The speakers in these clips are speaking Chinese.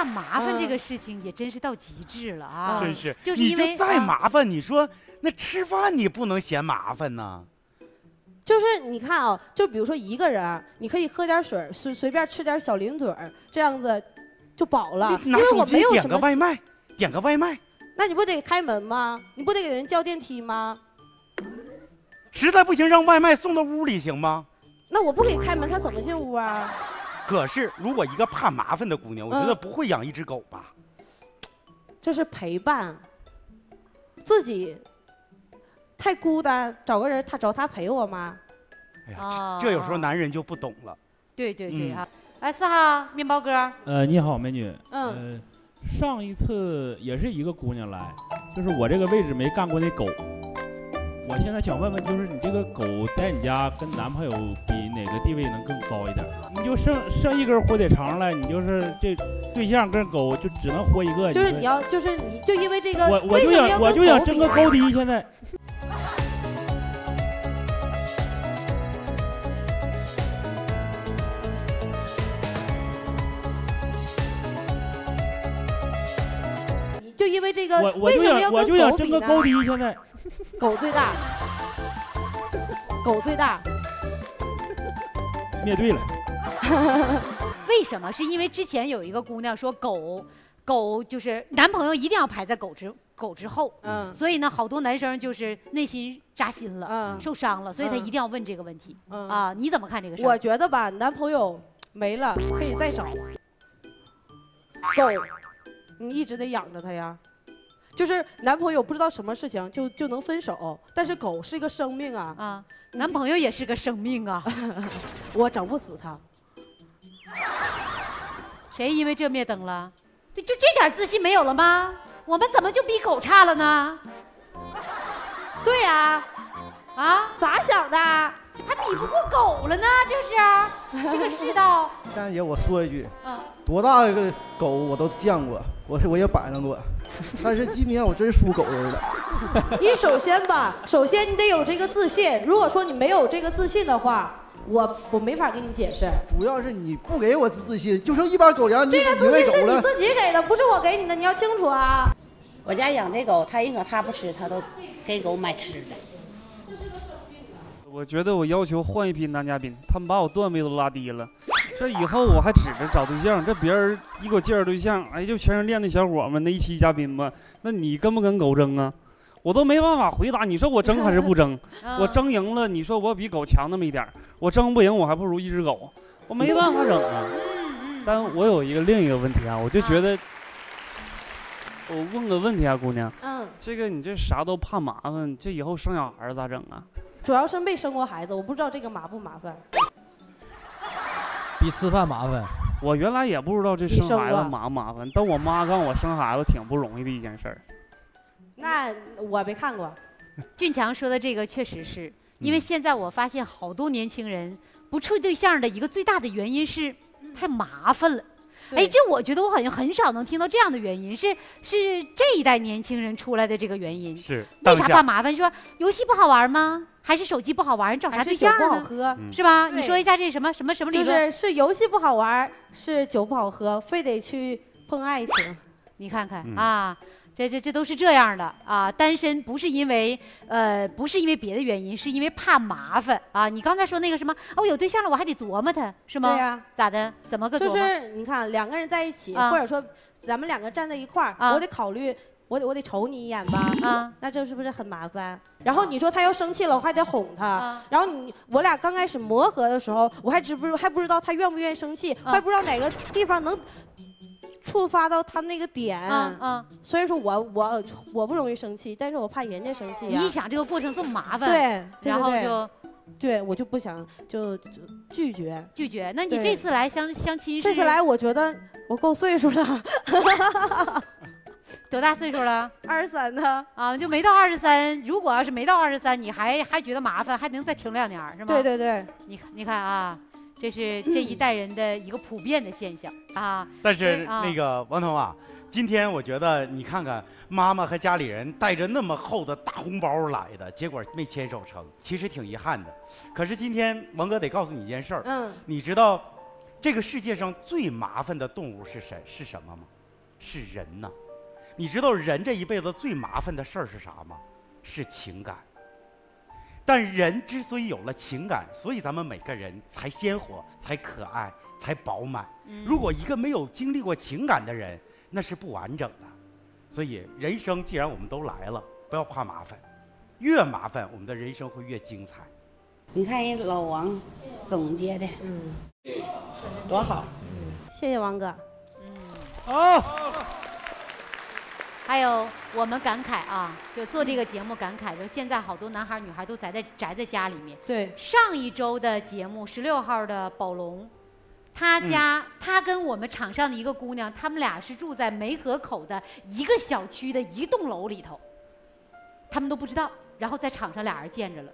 怕麻烦这个事情也真是到极致了啊！真是，就是你因为就再啊麻烦，你说那吃饭你不能嫌麻烦呢？就是你看啊，就比如说一个人，你可以喝点水，随随便吃点小零嘴儿，这样子就饱了。你拿因为我手机点个外卖，点个外卖，那你不得开门吗？你不得给人叫电梯吗？实在不行让外卖送到屋里行吗？那我不给开门，他怎么进屋啊？可是如果一个怕麻烦的姑娘，我觉得嗯不会养一只狗吧？这是陪伴，自己太孤单，找个人他找他陪我吗？哎呀，啊这有时候男人就不懂了。对对对嗯啊！来四号面包哥，呃，你好，美女。嗯呃，上一次也是一个姑娘来，就是我这个位置没干过那狗。我现在想问问，就是你这个狗在你家跟男朋友比哪个地位能更高一点？你就剩剩一根火腿肠了，你就是这对象跟狗就只能活一个。就是你要，就是你就因为这个，我我就想我就想争个高低，现在。就因为这个，我我就为什么要跟想我就想狗比呢？争个高低，现在。狗最大，狗最大。灭队了。为什么？是因为之前有一个姑娘说狗，狗就是男朋友一定要排在狗之狗之后，嗯所以呢，好多男生就是内心扎心了，嗯受伤了，所以他嗯一定要问这个问题嗯啊。你怎么看这个事儿？我觉得吧，男朋友没了可以再找。狗，你一直得养着它呀。就是男朋友不知道什么事情就就能分手，但是狗是一个生命啊，啊，男朋友也是个生命啊，我整不死他。谁因为这灭灯了？就就这点自信没有了吗？我们怎么就比狗差了呢？对呀、啊，咋想的？这还比不过狗了呢？这是这个世道。大姐，我说一句，啊，多大一个狗我都见过，我是我也摆弄过，但是今年我真输狗人了。你首先吧，首先你得有这个自信。如果说你没有这个自信的话，我我没法给你解释。主要是你不给我自信，就剩一把狗粮，你这个。自信是你自己给的，不是我给你的，你要清楚啊。我家养的狗，它认可它不吃，它都给狗买吃的。我觉得我要求换一批男嘉宾，他们把我段位都拉低了。这以后我还指着找对象，这别人一给我介绍对象，哎，就全是练的小伙们那一期嘉宾吧。那你跟不跟狗争啊？我都没办法回答。你说我争还是不争？我嗯争赢了，你说我比狗强那么一点儿；我争不赢，我还不如一只狗。我没办法整啊。嗯但我有一个另一个问题啊，我就觉得，我问个问题啊，姑娘，嗯，这个你这啥都怕麻烦，这以后生小孩咋整啊？主要是没生过孩子，我不知道这个麻不麻烦。比吃饭麻烦。我原来也不知道这生孩子麻不麻烦，但我妈告诉我生孩子挺不容易的一件事儿。那我没看过。俊强说的这个确实是因为现在我发现好多年轻人不处对象的一个最大的原因是太麻烦了。哎，这我觉得我好像很少能听到这样的原因，是是这一代年轻人出来的这个原因。是为啥怕麻烦？说游戏不好玩吗？还是手机不好玩？你找啥还是酒对象呢？不好喝，嗯是吧？你说一下这什么什么什么理就论？是是游戏不好玩，是酒不好喝，非得去碰爱情。你看看、嗯啊，这这这都是这样的啊。单身不是因为呃不是因为别的原因，是因为怕麻烦啊。你刚才说那个什么哦，我有对象了，我还得琢磨他，是吗？对呀、咋的？怎么个琢磨？就是你看两个人在一起，啊或者说咱们两个站在一块儿，啊我得考虑，我得我得瞅你一眼吧，啊 那这是不是很麻烦？然后你说他要生气了，我还得哄他。啊然后你我俩刚开始磨合的时候，我还知不还不知道他愿不愿意生气，啊还不知道哪个地方能触发到他那个点。啊啊！所以说我我我不容易生气，但是我怕人家生气呀、你一想这个过程这么麻烦，，对，然后就对我就不想就就拒绝。拒绝。那你这次来相相亲是这次来我觉得我够岁数了，多大岁数了？二十三呢。啊，就没到二十三。如果要是没到二十三，你还还觉得麻烦，还能再停两年是吗？对对对，你看，你看啊，这是这一代人的一个普遍的现象啊。但是啊那个王彤啊，今天我觉得你看看妈妈和家里人带着那么厚的大红包来的，结果没牵手成，其实挺遗憾的。可是今天王哥得告诉你一件事儿，嗯你知道这个世界上最麻烦的动物是谁？是什么吗？是人呐。你知道人这一辈子最麻烦的事儿是啥吗？是情感。但人之所以有了情感，所以咱们每个人才鲜活、才可爱、才饱满。如果一个没有经历过情感的人，那是不完整的。所以人生既然我们都来了，不要怕麻烦，越麻烦我们的人生会越精彩。你看人老王总结的，嗯，多好。谢谢王哥。嗯好，还有我们感慨啊，就做这个节目感慨，说现在好多男孩女孩都宅在宅在家里面。对，上一周的节目，十六号的宝龙，他家、他跟我们场上的一个姑娘，他们俩是住在梅河口的一个小区的一栋楼里头，他们都不知道，然后在场上俩人见着了，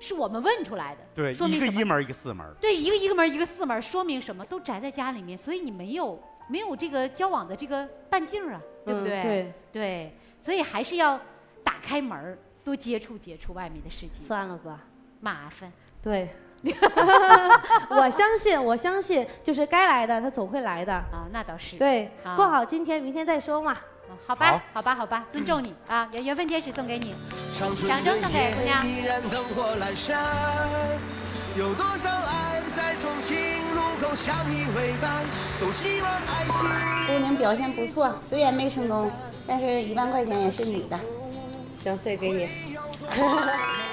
是我们问出来的，对，说明？一个一门一个四门。对，一个一个门一个四门，说明什么？都宅在家里面，所以你没有没有这个交往的这个半径啊，对不嗯对？对，对，所以还是要打开门儿，多接触接触外面的世界，算了吧。麻烦。对，我相信，我相信，就是该来的，他总会来的。啊，那倒是。对，啊过好今天，明天再说嘛。啊好吧好，好吧，好吧，尊重你啊，缘缘分天使送给你。掌声送给姑娘依然灯火阑珊，有多少爱姑娘表现不错，虽然没成功，但是一万块钱也是你的。行，这给你。